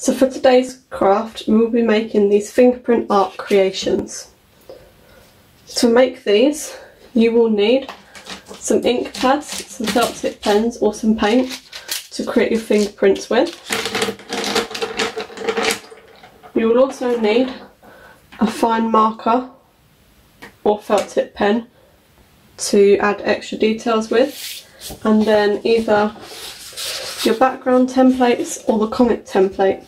So for today's craft, we'll be making these fingerprint art creations. To make these, you will need some ink pads, some felt tip pens or some paint to create your fingerprints with. You will also need a fine marker or felt tip pen to add extra details with and then either your background templates or the comic template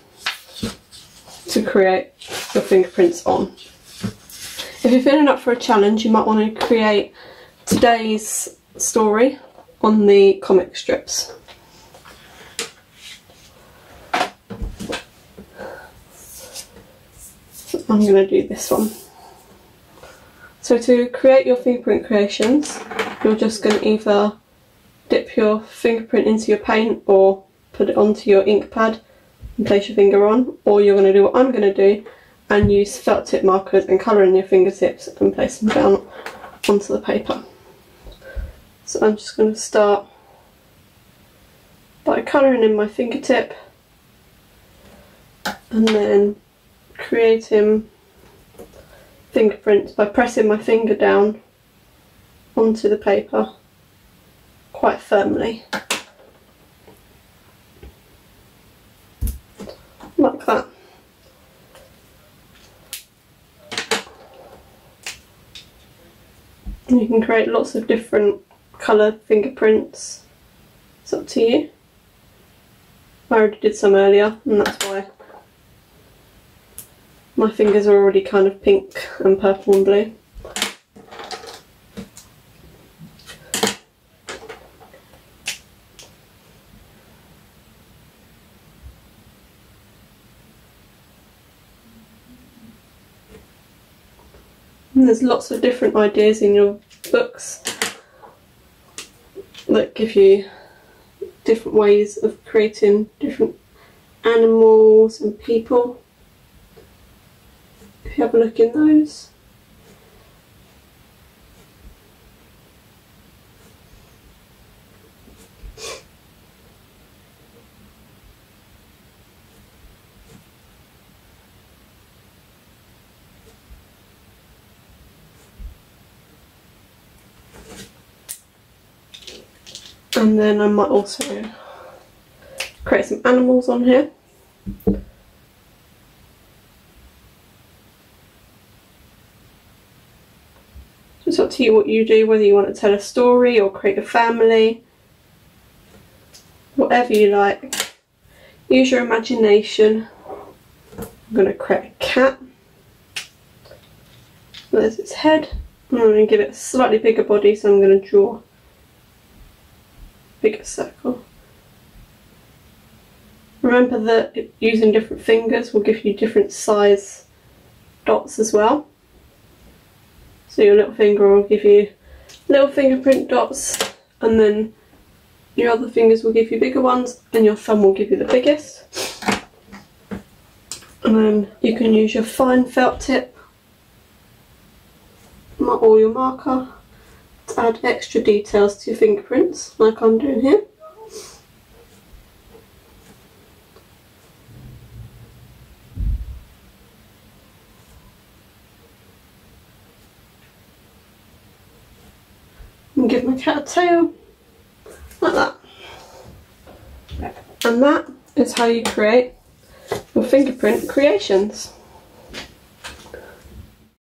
to create your fingerprints on. If you're feeling up for a challenge you might want to create today's story on the comic strips. I'm going to do this one. So to create your fingerprint creations, you're just going to either dip your fingerprint into your paint or put it onto your ink pad and place your finger on, or you're going to do what I'm going to do and use felt tip markers and colour in your fingertips and place them down onto the paper. So I'm just going to start by colouring in my fingertip and then creating fingerprints by pressing my finger down onto the paper quite firmly. Like that. You can create lots of different colour fingerprints. It's up to you. I already did some earlier and that's why my fingers are already kind of pink and purple and blue. And there's lots of different ideas in your books that give you different ways of creating different animals and people if you have a look in those. And then I might also create some animals on here. It's up to you what you do, whether you want to tell a story or create a family. Whatever you like. Use your imagination. I'm going to create a cat. There's its head. I'm going to give it a slightly bigger body, so I'm going to draw bigger circle. Remember that using different fingers will give you different size dots as well. So your little finger will give you little fingerprint dots and then your other fingers will give you bigger ones and your thumb will give you the biggest. And then you can use your fine felt tip or your marker add extra details to your fingerprints like I'm doing here. and give my cat a tail like that and that is how you create your fingerprint creations